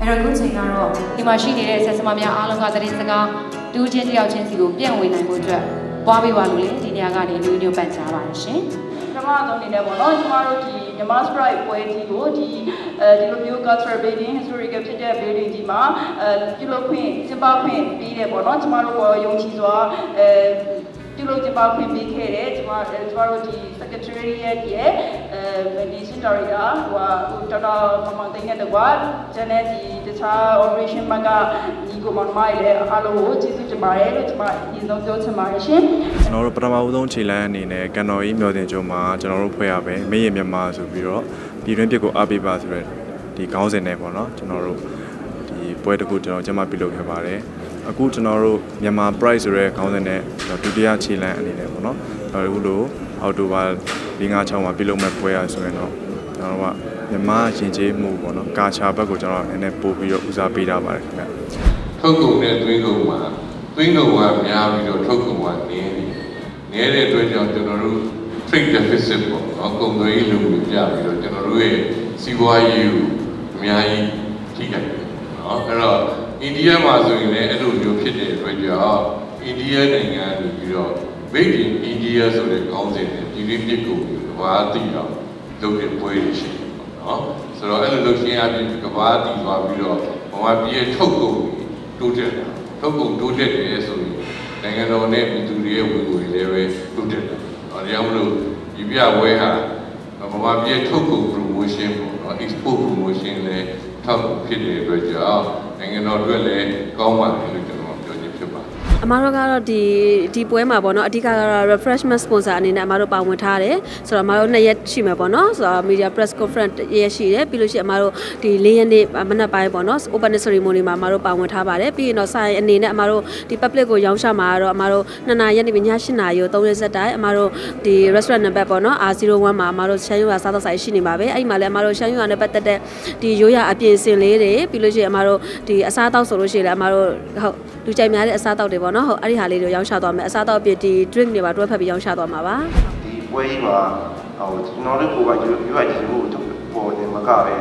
အဲ့တော့အခုချိန်ကတော့ဒီမှာရှိနေတဲ့ဆက်စမများအားလုံးကတရင်စကားတူးချင်းတယောက်ချင်းစီကိုပြန့်ဝေနိုင်ဖို့အတွက်ပွားပေးပါလို့လေဒီနေရာကနေလူညွတ်ပန်ကြားပါတယ်ရှင်ပထမဆုံးအနေနဲ့ပေါ့နော်ကျမတို့ဒီမြန်မာ Sprite ပွဲကြီးကိုဒီအဲဒီလိုမျိုး cultural building historical ဖြစ်တဲ့ building ကြီးမှာအဲပြုလုပ်ခွင့်ကျင်းပခွင့်ပြီးတယ်ပေါ့နော်ကျမတို့ကယုံကြည်စွာအဲပြု လုပ်ကျင်းပခွင့်ပေးခဲ့တယ်ကျမကျမတို့ဒီ secretariat ရဲ့အဲ nation director ဟိုဟိုတော်တော်မမသိတဲ့ကွာဂျန်နဲ့ဒီတခြား operation မကညီကိုမမရဲ့အားလုံးကိုကျေးဇူးတင်ပါတယ်လို့ကျမအရင်ဆုံးပြောချင်ပါတယ်ရှင်ကျွန်တော်တို့ပထမဦးဆုံးခြေလမ်းအနေနဲ့ကန်တော်ကြီးမျောတင်ကျုံမှာကျွန်တော်တို့ဖွဲ့ရပဲမင်းရမြန်မာဆိုပြီးတော့ပြည်တွင်းပြစ်ကိုအားပေးပါဆိုတဲ့ဒီခေါင်းစဉ်နဲ့ပေါ့နော်ကျွန်တော်တို့ဒီပွဲတစ်ခုကျွန်တော်ကျင်းပပြုလုပ်ခဲ့ပါတယ် အခုကျွန်တော်တို့မြန်မာ price ဆိုတဲ့ခေါင်းစဉ်နဲ့ဒုတိယခြေလမ်းအနေနဲ့ပေါ့နော်အခုလိုအော်တိုဘာ5-6မှာပြုလုပ်မဲ့ပွဲရဆိုရင်တော့ကျွန်တော်တို့ကမြန်မာရင်ကျေးမှုပေါ့နော်ကာချာဘက်ကိုကျွန်တော်နည်းနည်းပို့ပြီးတော့ဦးစားပေးထားပါတယ်ခင်ဗျထုတ်ကုန်နဲ့သွင်းကုန်မှာသွင်းကုန်ကများပြီးတော့ထုတ်ကုန်ကနည်းနေနည်းတဲ့အတွက်ကြောင့်ကျွန်တော်တို့ trade deficit ပေါ့နော်ကုန်သွယ်ရေးလိုမျိုးကြပြီးတော့ကျွန်တော်တို့ရဲ့စီးပွားရေးကိုအများကြီးထိခိုက်တယ်နော်အဲ့တော့ အိန္ဒိယမှာဆိုရင်လည်းအဲ့လိုမျိုးဖြစ်တဲ့အတွက်ကြောင့်အိန္ဒိယနိုင်ငံကနေပြီးတော့ Made in India ဆိုတဲ့ခေါင်းစဉ်နဲ့ပြည်တွင်းပြစ်ကိုကဘာသိတော့လုပ်တဲ့ပွဲတွေရှိတယ်ပေါ့နော်ဆိုတော့အဲ့လိုလုပ်ရှင်းအပြင်ကဘာတည်သွားပြီးတော့ဘာမှပြည်ထုတ်ကုန်တိုးတက်တာထုတ်ကုန်တိုးတက်တယ်ဆိုရင်နိုင်ငံတော်နဲ့ပြည်သူတွေရဲ့ဝင်ငွေလည်းပဲတိုးတက်တယ်။ဒါကြောင့်မလို့ဒီပြဝဲဟာဘာမှပြည်ထုတ်ကုန် promotion ပေါ့နော် export promotion လည်းထောက်ဖြစ်တဲ့အတွက်ကြောင့် နိုင်ငံတော်အတွက်လည်းကောင်းပါတယ်လို့ကျွန်တော်ပြောချင်ဖြစ်ပါတယ် အမားတို့ကတော့ဒီဒီပွဲမှာပေါ့နော်အဓိကကတော့ refreshment sponsor အနေနဲ့အမားတို့ပါဝင်ထားတယ်ဆိုတော့အမားတို့နှစ်ရက်ရှိမှာပေါ့နော်ဆိုတော့ media press conference ရက်ရှိတယ်ပြီးလို့ရှိရင်အမားတို့ဒီ၄ရက်နေ့မနက်ပိုင်းပေါ့နော် open ceremony မှာအမားတို့ပါဝင်ထားပါတယ်ပြီးရင်တော့ဆိုင်အနေနဲ့အမားတို့ဒီ public ကိုရောင်းချမှာကတော့အမားတို့2နာရီနေ့ည8နာရီကို3ရက်ဆက်တိုင်းအမားတို့ဒီ restaurant number ပေါ့နော် R01 မှာအမားတို့ရှမ်းရွာစားတော့ဆိုင်ရှိနေပါပဲအဲ့မှာလည်းအမားတို့ရှမ်းရွာနဲ့ပတ်သက်တဲ့ဒီရိုးရာအပြင်စင်လေးတွေပြီးလို့ရှိရင်အမားတို့ဒီအစားအသောက်ဆိုလို့ရှိရင်လည်းအမားတို့ဟုတ်လူကြိုက်များတဲ့အစားအသောက်တွေပေါ့နော်ဟုတ်အဲ့ဒီဟာလေးတွေရောင်းချသွားမယ်အစားအသောက်အပြင်ဒီ drink တွေပါတွဲဖက်ပြီးရောင်းချသွားမှာပါဒီပွဲကြီးမှာဟိုကျွန်တော်တို့ကိုယ်ပိုင်ရွေးရွေးချယ်မှုပေါ်နေမှာကပဲ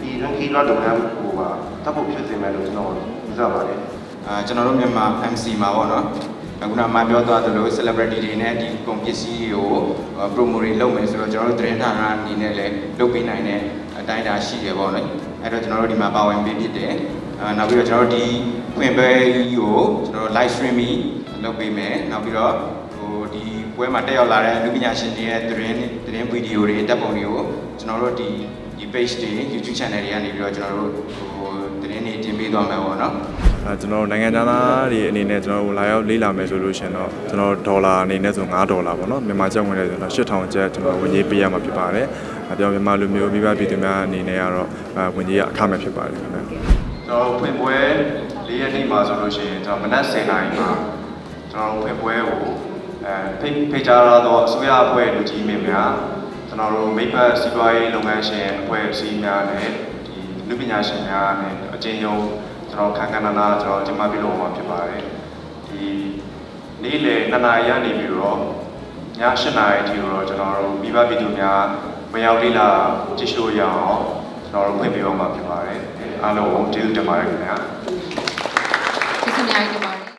ပြည်တွင်းခီးတော့လုပ်ငန်းကိုပါတပ်ဖို့ဖြစ်စေမယ်လို့ကျွန်တော်ယူဆပါတယ်အာကျွန်တော်တို့မြန်မာ MC မှာပေါ့နော်အခုနမှပြောသွားသလို celebrity တွေနဲ့ဒီကုန်ပစ္စည်းတွေကို promo တွေလုပ်မယ်ဆိုတော့ကျွန်တော်တို့သတင်းဌာနအနေနဲ့လည်းလုပ်ပေးနိုင်တဲ့အတိုင်းအတာရှိတယ်ပေါ့နော်အဲ့တော့ကျွန်တော်တို့ဒီမှာပါဝင်ပေးဖြစ်တယ်အာ နောက်ပြီးတော့ကျွန်တော်တို့ဒီဖွင့်ပွဲကြီးကိုကျွန်တော်တို့ live streaming လုပ်ပေးမယ်နောက်ပြီးတော့ဟိုဒီပွဲမှာတက်ရောက်လာတဲ့လူပညာရှင်တွေရဲ့သတင်းသတင်းဗီဒီယိုတွေတပ်ပုံတွေကိုကျွန်တော်တို့ဒီဒီ page တွေ YouTube channel တွေကနေပြီးတော့ကျွန်တော်တို့ဟိုသတင်းတွေတင်ပေးသွားမယ်ပေါ့နော်အဲကျွန်တော်နိုင်ငံသားတွေအနေနဲ့ကျွန်တော်လာရောက်လေးလာမယ်ဆိုလို့ရှင်တော့ကျွန်တော်ဒေါ်လာအနေနဲ့ဆို9ဒေါ်လာပေါ့နော်မြန်မာကျပ်ဝင်တယ်ဆိုတော့8000ကျပ်ကျွန်တော်ဝင်ကြီးပေးရမှာဖြစ်ပါတယ်အဲပြောမြန်မာလူမျိုးမိဘပြည်သူများအနေနဲ့ကတော့အဲဝင်ကြီးကအခမဲ့ဖြစ်ပါတယ်ခင်ဗျာ ကျွန်တော်ဖွင့်ပွဲ၄ရက်နေ့မှာဆိုလို့ရှိရင်ကျွန်တော်မနက်10:00နာရီမှာကျွန်တော်ဖွင့်ပွဲကိုအဲဖိတ်ဖိတ်ကြားလာတော့အစိုးရအဖွဲ့လူကြီးမင်းများကျွန်တော်တို့မိဘစီးပွားရေးလုပ်ငန်းရှင်အဖွဲ့အစည်းများနဲ့ဒီလူပညာရှင်များနဲ့အကျဉ်းရုံးကျွန်တော်ခံခံနာနာကျွန်တော်ဒီမှာပြုလုပ်မှာဖြစ်ပါတယ်ဒီနေ့လေ2နာရီရနေပြီးတော့ည8နာရီအထိတော့ကျွန်တော်တို့မိဘပြည်သူများဝင်ရောက်လေ့လာကြည့်ရှုရအောင်ကျွန်တော်တို့ဖွင့်ပေးအောင်မှာဖြစ်ပါတယ် အားလုံးကျေးဇူးတင်ပါတယ်ခင်ဗျာကျေးဇူးအများကြီးတင်